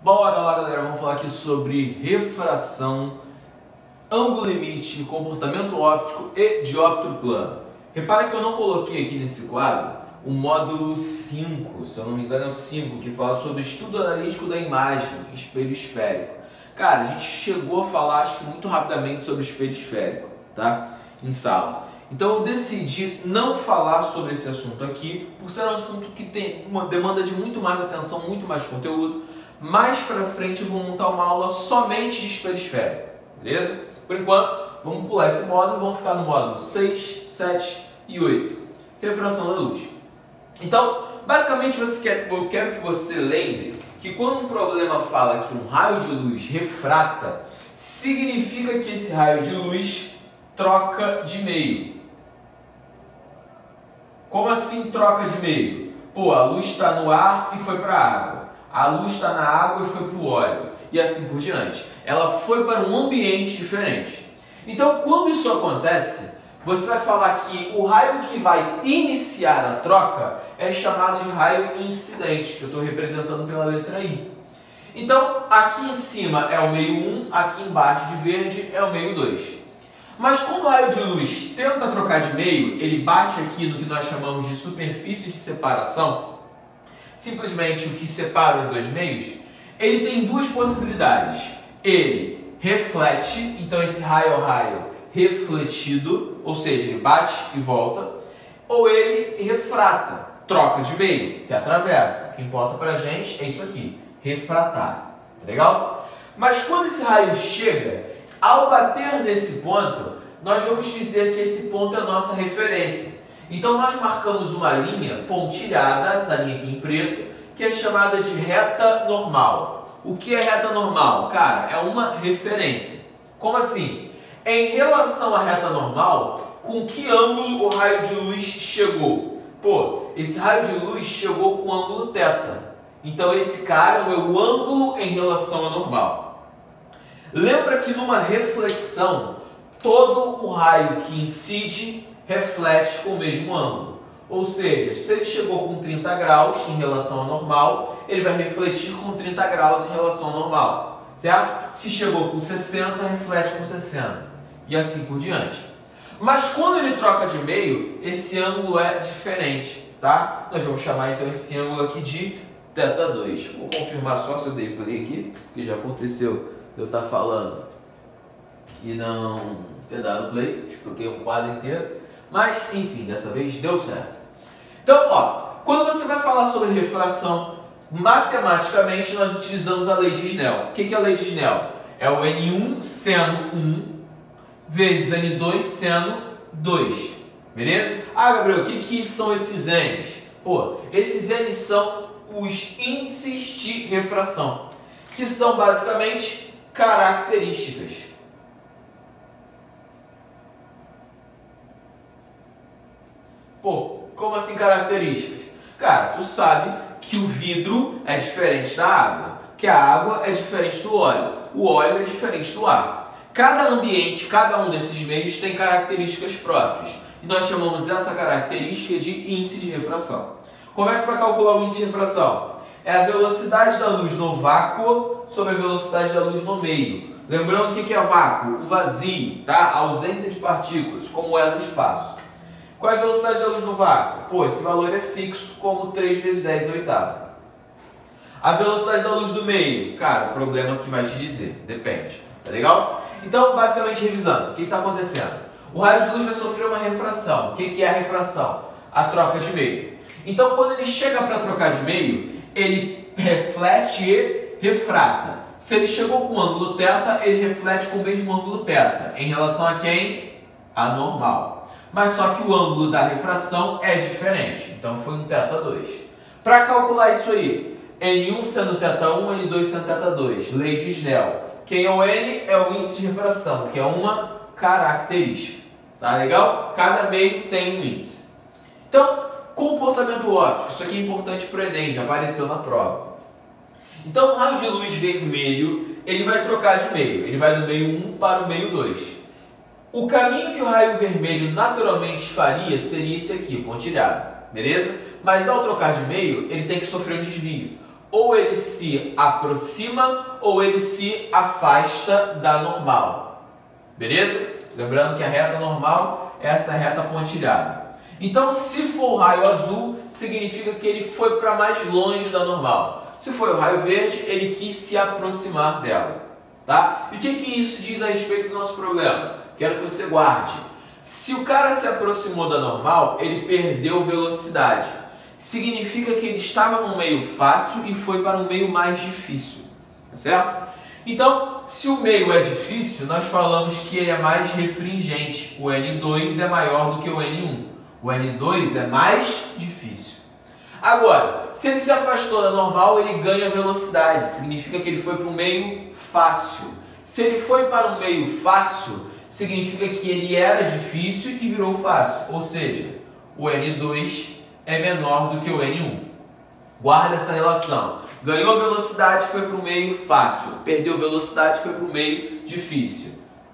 Bora lá, galera, vamos falar aqui sobre refração, ângulo limite, comportamento óptico e dióptro plano. Repara que eu não coloquei aqui nesse quadro o módulo 5, se eu não me engano é o 5, que fala sobre estudo analítico da imagem, espelho esférico. Cara, a gente chegou a falar, acho que muito rapidamente sobre espelho esférico, tá? Em sala. Então eu decidi não falar sobre esse assunto aqui, por ser um assunto que tem uma demanda de muito mais atenção, muito mais conteúdo. Mais para frente eu vou montar uma aula somente de espelho esférico, beleza? Por enquanto, vamos pular esse módulo e vamos ficar no módulo 6, 7 e 8, refração da luz. Então, basicamente você quer, eu quero que você lembre que quando um problema fala que um raio de luz refrata, significa que esse raio de luz troca de meio. Como assim troca de meio? Pô, a luz está no ar e foi para a água. A luz está na água e foi para o óleo. E assim por diante. Ela foi para um ambiente diferente. Então, quando isso acontece, você vai falar que o raio que vai iniciar a troca é chamado de raio incidente, que eu estou representando pela letra I. Então, aqui em cima é o meio 1, aqui embaixo de verde é o meio 2. Mas quando o raio de luz tenta trocar de meio, ele bate aqui no que nós chamamos de superfície de separação, simplesmente o que separa os dois meios, ele tem duas possibilidades. Ele reflete, então esse raio é o raio refletido, ou seja, ele bate e volta, ou ele refrata, troca de meio, que atravessa. O que importa pra gente é isso aqui, refratar. Legal? Mas quando esse raio chega, ao bater nesse ponto, nós vamos dizer que esse ponto é a nossa referência. Então nós marcamos uma linha pontilhada, essa linha aqui em preto, que é chamada de reta normal. O que é reta normal? Cara, é uma referência. Como assim? Em relação à reta normal, com que ângulo o raio de luz chegou? Pô, esse raio de luz chegou com ângulo θ. Então esse cara é o ângulo em relação ao normal. Lembra que numa reflexão, todo o raio que incide reflete com o mesmo ângulo. Ou seja, se ele chegou com 30 graus em relação ao normal, ele vai refletir com 30 graus em relação ao normal. Certo? Se chegou com 60, reflete com 60. E assim por diante. Mas quando ele troca de meio, esse ângulo é diferente, tá? Nós vamos chamar então esse ângulo aqui de θ2. Vou confirmar só se eu dei play aqui, porque já aconteceu eu estar falando e não ter dado play, expliquei um quadro inteiro. Mas, enfim, dessa vez deu certo. Então, ó, quando você vai falar sobre refração, matematicamente nós utilizamos a lei de Snell. O que é a lei de Snell? É o N1 seno 1 vezes N2 seno 2. Beleza? Ah, Gabriel, o que, que são esses N's? Pô, esses N's são os índices de refração, que são basicamente características. Pô, como assim características? Cara, tu sabe que o vidro é diferente da água, que a água é diferente do óleo, o óleo é diferente do ar. Cada ambiente, cada um desses meios tem características próprias. E nós chamamos essa característica de índice de refração. Como é que vai calcular o índice de refração? É a velocidade da luz no vácuo sobre a velocidade da luz no meio. Lembrando o que é vácuo? O vazio, tá? A ausência de partículas, como é no espaço. Qual é a velocidade da luz no vácuo? Pô, esse valor é fixo como 3 vezes 10 a oitava. A velocidade da luz do meio? Cara, o problema que vai te dizer, depende. Tá legal? Então, basicamente, revisando, o que está acontecendo? O raio de luz vai sofrer uma refração. O que é a refração? A troca de meio. Então, quando ele chega para trocar de meio, ele reflete e refrata. Se ele chegou com ângulo θ, ele reflete com o mesmo ângulo θ. Em relação a quem? A normal Mas só que o ângulo da refração é diferente. Então, foi um θ2. Para calcular isso aí, N1 sendo θ1, N2 sendo θ2. Lei de Snell. Quem é o N? É o índice de refração, que é uma característica. Tá legal? Cada meio tem um índice. Então, comportamento óptico. Isso aqui é importante para o Enem, já apareceu na prova. Então, o raio de luz vermelho, ele vai trocar de meio. Ele vai do meio 1 para o meio 2. O caminho que o raio vermelho naturalmente faria seria esse aqui, pontilhado. Beleza? Mas ao trocar de meio, ele tem que sofrer um desvio. ou ele se aproxima ou ele se afasta da normal. Beleza? Lembrando que a reta normal é essa reta pontilhada. Então, se for o raio azul, significa que ele foi para mais longe da normal. Se for o raio verde, ele quis se aproximar dela. Tá? E o que, que isso diz a respeito do nosso problema? Quero que você guarde. Se o cara se aproximou da normal, ele perdeu velocidade. Significa que ele estava no meio fácil e foi para um meio mais difícil. Certo? Então, se o meio é difícil, nós falamos que ele é mais refringente. O N2 é maior do que o N1. O N2 é mais difícil. Agora, se ele se afastou da normal, ele ganha velocidade. Significa que ele foi para um meio fácil. Se ele foi para um meio fácil, significa que ele era difícil e virou fácil. Ou seja, o N2 é menor do que o N1. Guarda essa relação. Ganhou velocidade, foi para o meio fácil. Perdeu velocidade, foi para o meio difícil.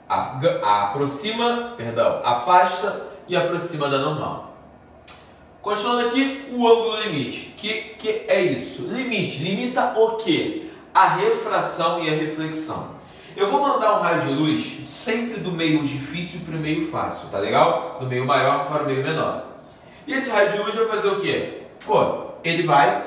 A, a, aproxima, perdão, afasta e aproxima da normal. Continuando aqui, o ângulo limite. Que, que é isso? Limite. Limita o quê? A refração e a reflexão. Eu vou mandar um raio de luz sempre do meio difícil para o meio fácil, tá legal? Do meio maior para o meio menor. E esse raio de luz vai fazer o quê? Pô, ele vai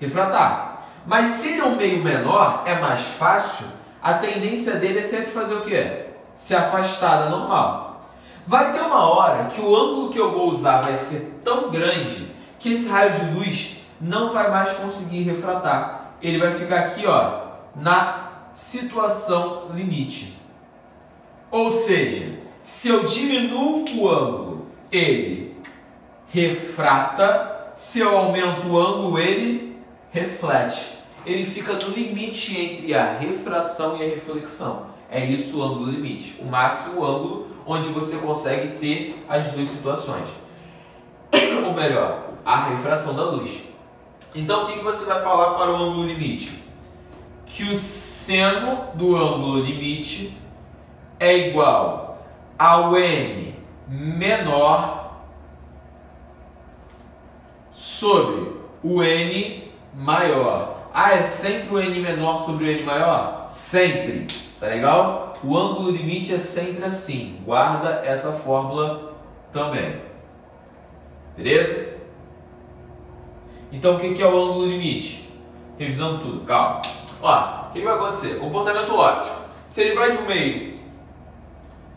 refratar. Mas se ele é um meio menor, é mais fácil, a tendência dele é sempre fazer o quê? Se afastar da normal. Vai ter uma hora que o ângulo que eu vou usar vai ser tão grande que esse raio de luz não vai mais conseguir refratar. Ele vai ficar aqui, ó, na situação limite. Ou seja, se eu diminuo o ângulo, ele refrata. Se eu aumento o ângulo, ele reflete. Ele fica no limite entre a refração e a reflexão. É isso o ângulo limite. O máximo ângulo onde você consegue ter as duas situações. Ou melhor, a refração da luz. Então, o que você vai falar para o ângulo limite? Que o seno do ângulo limite é igual ao n menor sobre o N maior. Ah, é sempre o N menor sobre o N maior? Sempre. Tá legal? O ângulo limite é sempre assim. Guarda essa fórmula também. Beleza? Então, o que é o ângulo limite? Revisando tudo, calma. Ó, o que vai acontecer? Comportamento óptico. Se ele vai de um meio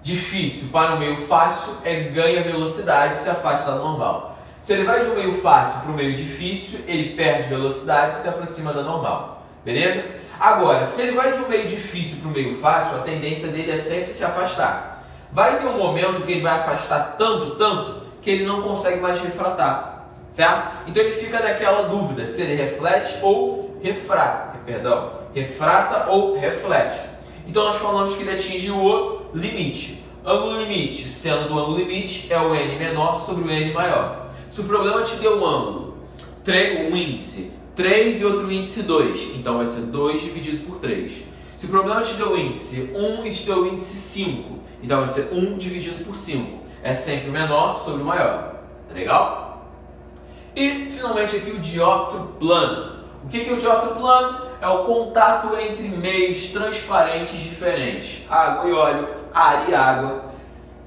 difícil para um meio fácil, ele ganha velocidade e se afasta da normal. Se ele vai de um meio fácil para um meio difícil, ele perde velocidade e se aproxima da normal. Beleza? Agora, se ele vai de um meio difícil para um meio fácil, a tendência dele é sempre se afastar. Vai ter um momento que ele vai afastar tanto, tanto, que ele não consegue mais refratar. Certo? Então ele fica naquela dúvida se ele reflete ou refrata. Perdão, refrata ou reflete. Então nós falamos que ele atinge o limite. Ângulo limite, sendo do ângulo limite, é o n menor sobre o n maior. Se o problema te deu um ângulo, um índice 3 e outro índice 2, então vai ser 2 dividido por 3. Se o problema te deu o índice 1 e te deu o índice 5, então vai ser 1 dividido por 5. É sempre o menor sobre o maior. Tá legal? E finalmente aqui o dióptro plano. O que é o dióptro plano? É o contato entre meios transparentes diferentes, água e óleo, ar e água.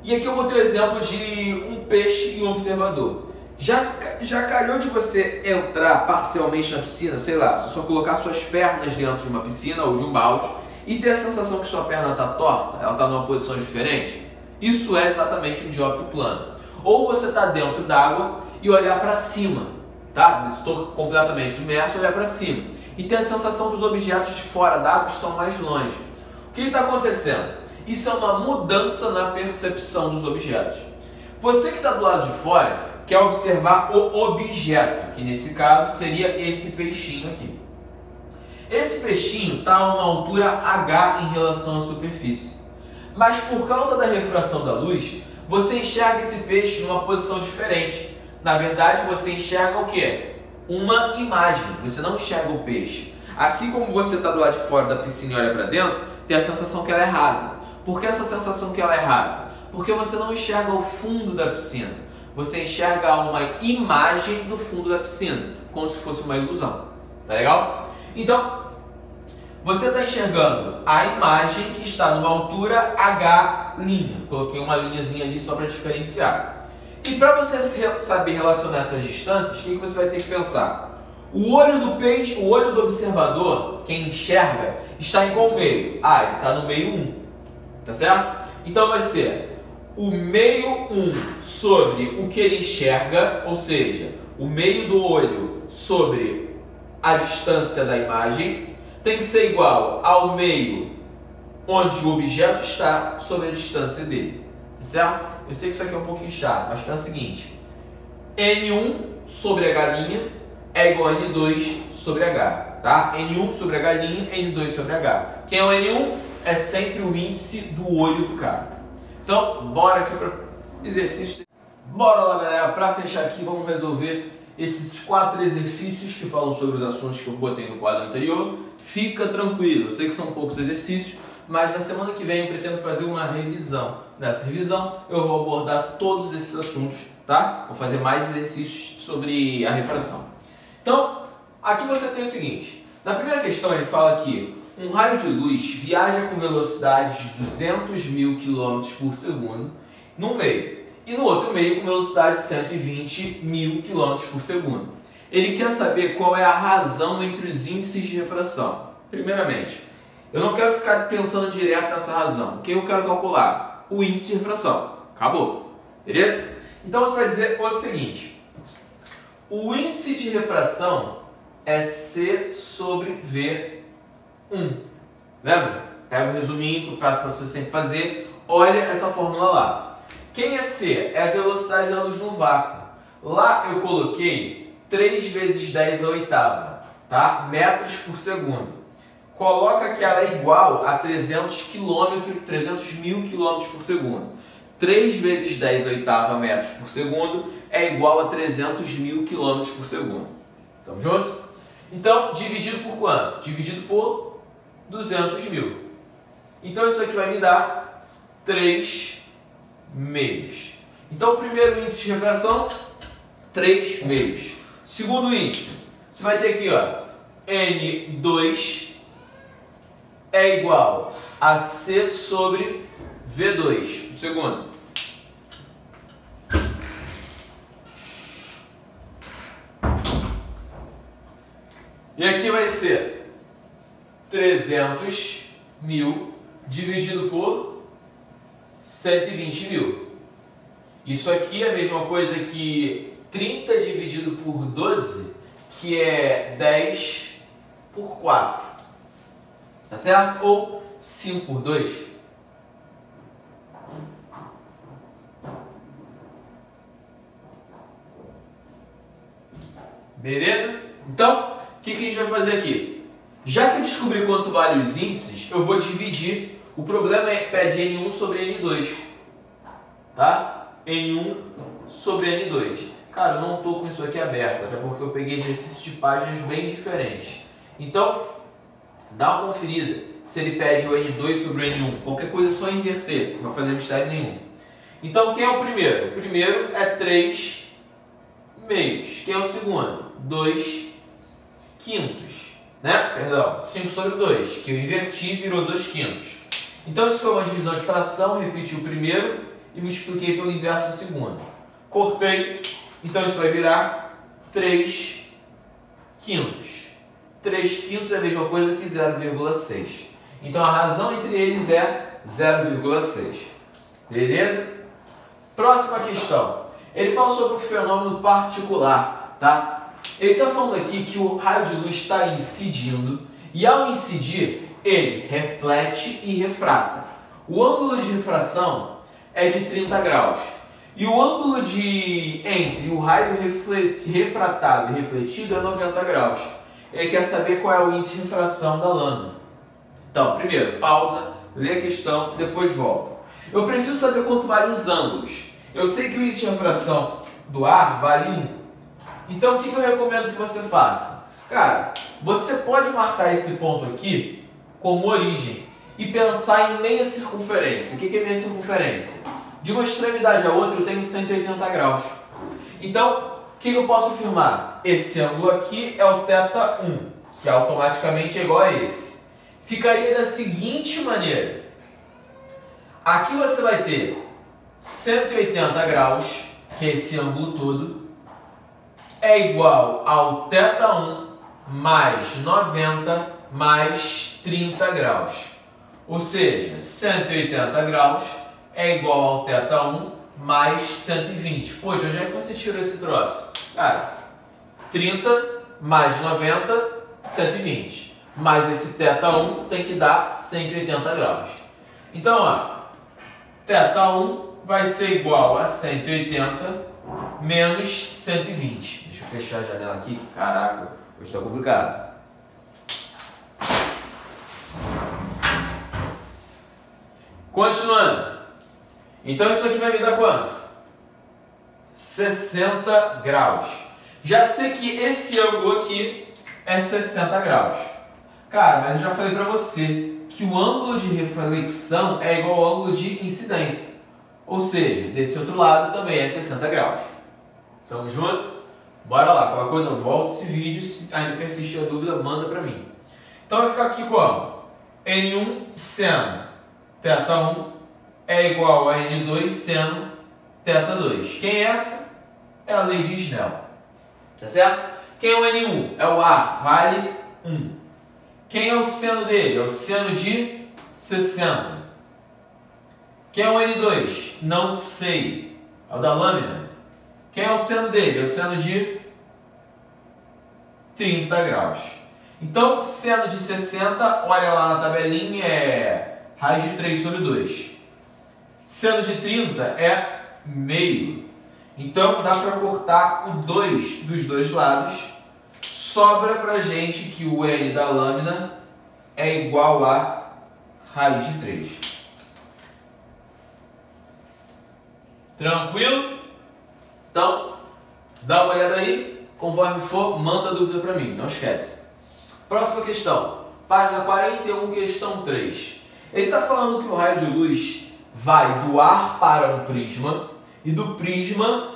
E aqui eu botei o exemplo de um peixe e um observador. Já, já calhou de você entrar parcialmente na piscina, sei lá, só colocar suas pernas dentro de uma piscina ou de um balde e ter a sensação que sua perna está torta, ela está numa posição diferente? Isso é exatamente um dióptro plano. Ou você está dentro d'água e olhar para cima, tá? Estou completamente submerso, olhar para cima e ter a sensação que os objetos de fora d'água estão mais longe. O que está acontecendo? Isso é uma mudança na percepção dos objetos. Você que está do lado de fora quer observar o objeto, que nesse caso seria esse peixinho aqui. Esse peixinho está a uma altura H em relação à superfície. Mas por causa da refração da luz, você enxerga esse peixe numa posição diferente. Na verdade, você enxerga o que? Uma imagem. Você não enxerga o peixe. Assim como você está do lado de fora da piscina e olha para dentro, tem a sensação que ela é rasa. Por que essa sensação que ela é rasa? Porque você não enxerga o fundo da piscina você enxerga uma imagem do fundo da piscina, como se fosse uma ilusão. Tá legal? Então, você está enxergando a imagem que está numa altura H'. Coloquei uma linhazinha ali só para diferenciar. E para você saber relacionar essas distâncias, o que, você vai ter que pensar? O olho do peixe, o olho do observador, quem enxerga, está em qual meio? Ah, ele está no meio 1. Tá certo? Então vai ser o meio 1 sobre o que ele enxerga, ou seja, o meio do olho sobre a distância da imagem, tem que ser igual ao meio onde o objeto está sobre a distância dele. Tá certo? Eu sei que isso aqui é um pouquinho chato, mas pensa o seguinte: N1 sobre a galinha é igual a N2 sobre H. Tá? N1 sobre a galinha, N2 sobre H. Quem é o N1? É sempre o índice do olho do cara. Então, bora aqui para exercício. Bora lá, galera, para fechar aqui, vamos resolver esses quatro exercícios que falam sobre os assuntos que eu botei no quadro anterior. Fica tranquilo, eu sei que são poucos exercícios, mas na semana que vem eu pretendo fazer uma revisão. Nessa revisão eu vou abordar todos esses assuntos, tá? Vou fazer mais exercícios sobre a refração. Então, aqui você tem o seguinte: na primeira questão ele fala que um raio de luz viaja com velocidade de 200 mil km por segundo no meio e no outro meio com velocidade de 120 mil km por segundo. Ele quer saber qual é a razão entre os índices de refração. Primeiramente, eu não quero ficar pensando direto nessa razão. O que eu quero calcular? O índice de refração. Acabou. Beleza? Então você vai dizer o seguinte: o índice de refração é C sobre V1. Lembra? Pega o resuminho que eu peço para você sempre fazer. Olha essa fórmula lá. Quem é C? É a velocidade da luz no vácuo. Lá eu coloquei 3 vezes 10 a oitava, tá? Metros por segundo coloca que ela é igual a 300 km, 300 mil km por segundo. 3 vezes 10 oitava metros por segundo é igual a 300 mil km por segundo. Estamos juntos? Então, dividido por quanto? Dividido por 200 mil. Então, isso aqui vai me dar 3 meios. Então, o primeiro índice de refração, 3 meios. Segundo índice, você vai ter aqui, ó, N2 é igual a C sobre V2. O segundo. E aqui vai ser 300 mil dividido por 120 mil. Isso aqui é a mesma coisa que 30 dividido por 12, que é 10 por 4. Tá certo? Ou 5 por 2. Beleza? Então, o que, que a gente vai fazer aqui? Já que eu descobri quanto vale os índices, eu vou dividir. O problema é pede N1 sobre N2. Tá? N1 sobre N2. Cara, eu não estou com isso aqui aberto, até porque eu peguei exercícios de páginas bem diferentes. Então, dá uma conferida se ele pede o N2 sobre o N1. Qualquer coisa é só inverter, não vai fazer mistério nenhum. Então, quem é o primeiro? O primeiro é 3 meios. Quem é o segundo? 2 quintos. Né? Perdão, 5 sobre 2, que eu inverti virou 2 quintos. Então, isso foi uma divisão de fração, repeti o primeiro e multipliquei pelo inverso do segundo. Cortei, então isso vai virar 3 quintos. 3 quintos é a mesma coisa que 0,6. Então a razão entre eles é 0,6. Beleza? Próxima questão. Ele fala sobre o fenômeno particular, tá? Ele está falando aqui que o raio de luz está incidindo e ao incidir ele reflete e refrata. O ângulo de refração é de 30 graus e o ângulo de entre o raio refratado e refletido é 90 graus ele quer saber qual é o índice de refração da lâmina. Então, primeiro, pausa, lê a questão, depois volta. Eu preciso saber quanto vale os ângulos. Eu sei que o índice de refração do ar vale 1. Então, o que eu recomendo que você faça? Cara, você pode marcar esse ponto aqui como origem e pensar em meia circunferência. O que é meia circunferência? De uma extremidade a outra eu tenho 180 graus. Então, que eu posso afirmar? Esse ângulo aqui é o θ1. que automaticamente é igual a esse. Ficaria da seguinte maneira. Aqui você vai ter 180 graus, que é esse ângulo todo, é igual ao θ1 mais 90 mais 30 graus. Ou seja, 180 graus é igual ao θ1 mais 120. Pô, de onde é que você tirou esse troço? Cara, 30 mais 90, 120. Mais esse θ1 tem que dar 180 graus. Então, ó, θ1 vai ser igual a 180 menos 120. Deixa eu fechar a janela aqui. Caraca, hoje está complicado. Continuando. Então isso aqui vai me dar quanto? 60 graus. Já sei que esse ângulo aqui é 60 graus. Cara, mas eu já falei para você que o ângulo de reflexão é igual ao ângulo de incidência. Ou seja, desse outro lado também é 60 graus. Tamo junto? Bora lá, qualquer coisa volta esse vídeo, se ainda persistir a dúvida, manda para mim. Então vai ficar aqui como? N1 seno θ1 é igual a N2 seno θ2. Quem é essa? É a lei de Snell. Tá certo? Quem é o N1? É o ar, vale 1. Quem é o seno dele? É o seno de 60. Quem é o N2? Não sei. É o da lâmina. Quem é o seno dele? É o seno de 30 graus. Então, seno de 60, olha lá na tabelinha, é raiz de 3 sobre 2. Seno de 30 é meio. Então dá para cortar o 2 dos dois lados. Sobra para gente que o N da lâmina é igual a raiz de 3. Tranquilo? Então, dá uma olhada aí. Conforme for, manda dúvida para mim. Não esquece. Próxima questão. Página 41, questão 3. Ele está falando que o raio de luz vai do ar para um prisma e do prisma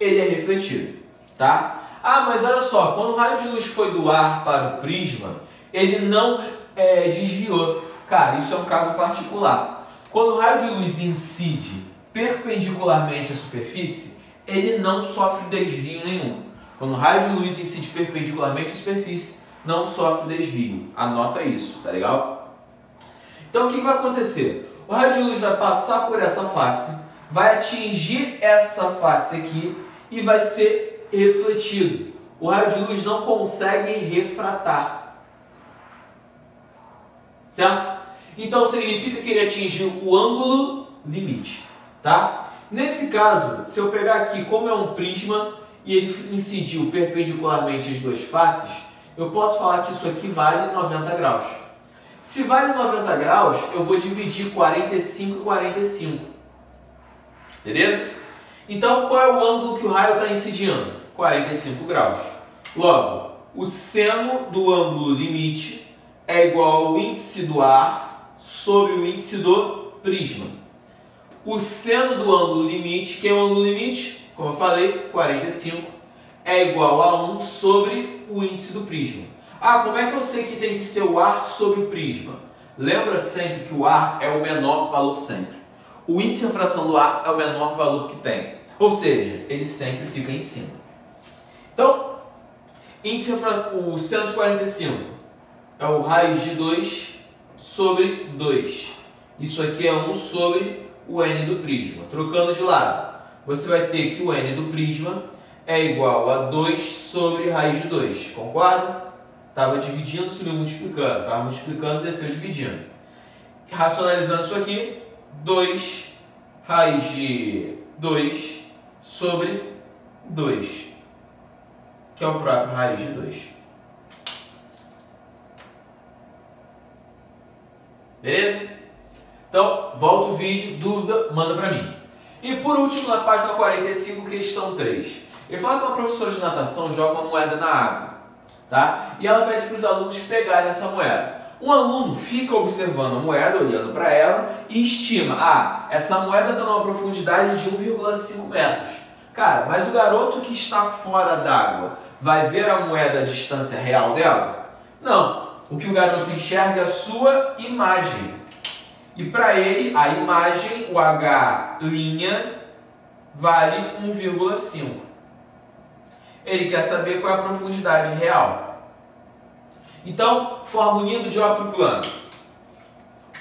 ele é refletido, tá? Ah, mas olha só, quando o raio de luz foi do ar para o prisma, ele não é, desviou. Cara, isso é um caso particular. Quando o raio de luz incide perpendicularmente à superfície, ele não sofre desvio nenhum. Quando o raio de luz incide perpendicularmente à superfície, não sofre desvio. Anota isso, tá legal? Então o que vai acontecer? O raio de luz vai passar por essa face, vai atingir essa face aqui e vai ser refletido. O raio de luz não consegue refratar. Certo? Então significa que ele atingiu o ângulo limite, tá? Nesse caso, se eu pegar aqui como é um prisma e ele incidiu perpendicularmente as duas faces, eu posso falar que isso aqui vale 90 graus. Se vale 90 graus, eu vou dividir 45 e 45. Beleza? Então, qual é o ângulo que o raio está incidindo? 45 graus. Logo, o seno do ângulo limite é igual ao índice do ar sobre o índice do prisma. O seno do ângulo limite, que é o ângulo limite? Como eu falei, 45, é igual a 1 sobre o índice do prisma. Ah, como é que eu sei que tem que ser o ar sobre o prisma? Lembra sempre que o ar é o menor valor sempre. O índice de refração do ar é o menor valor que tem. Ou seja, ele sempre fica em cima. Então, índice refração, o 145 é o raiz de 2 sobre 2. Isso aqui é 1 sobre o n do prisma. Trocando de lado, você vai ter que o n do prisma é igual a 2 sobre raiz de 2. Concorda? Estava dividindo, subiu multiplicando. Estava multiplicando, desceu dividindo. Racionalizando isso aqui, 2 raiz de 2 sobre 2, que é o próprio raiz de 2. Beleza? Então, volta o vídeo, dúvida, manda para mim. E por último, na página 45, questão 3. Ele fala que uma professora de natação joga uma moeda na água tá? E ela pede para os alunos pegarem essa moeda. Um aluno fica observando a moeda, olhando para ela e estima: ah, essa moeda está numa profundidade de 1,5 metros. Cara, mas o garoto que está fora d'água vai ver a moeda à distância real dela? Não. O que o garoto enxerga é a sua imagem. E para ele, a imagem, o H' vale 1,5. Ele quer saber qual é a profundidade real. Então, formulinha de óptimo plano.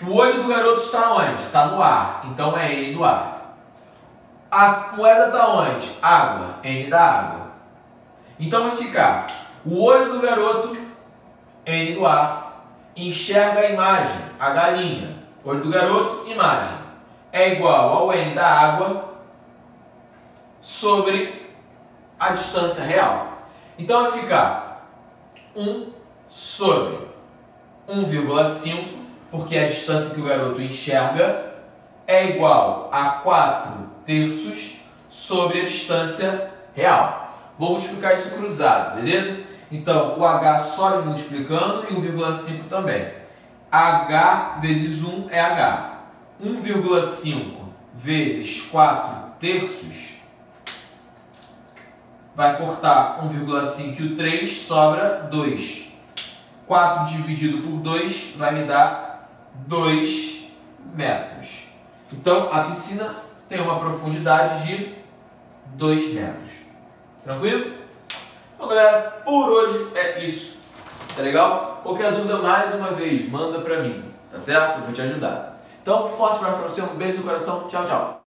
O olho do garoto está onde? Está no ar. Então é N do ar. A moeda está onde? Água. N da água. Então vai ficar o olho do garoto, N do ar, enxerga a imagem, a galinha. Olho do garoto, imagem. É igual ao N da água sobre a distância real. Então vai ficar 1 sobre 1,5 porque a distância que o garoto enxerga é igual a 4 terços sobre a distância real. Vou multiplicar isso cruzado, beleza? Então, o H só multiplicando e 1,5 também. H vezes 1 é H. 1,5 vezes 4 terços vai cortar 1,5 e o 3, sobra 2. 4 dividido por 2 vai me dar 2 metros. Então, a piscina tem uma profundidade de 2 metros. Tranquilo? Então, galera, por hoje é isso. Tá legal? Qualquer dúvida, mais uma vez, manda pra mim. Tá certo? Eu vou te ajudar. Então, forte abraço pra você, um beijo no coração. Tchau, tchau.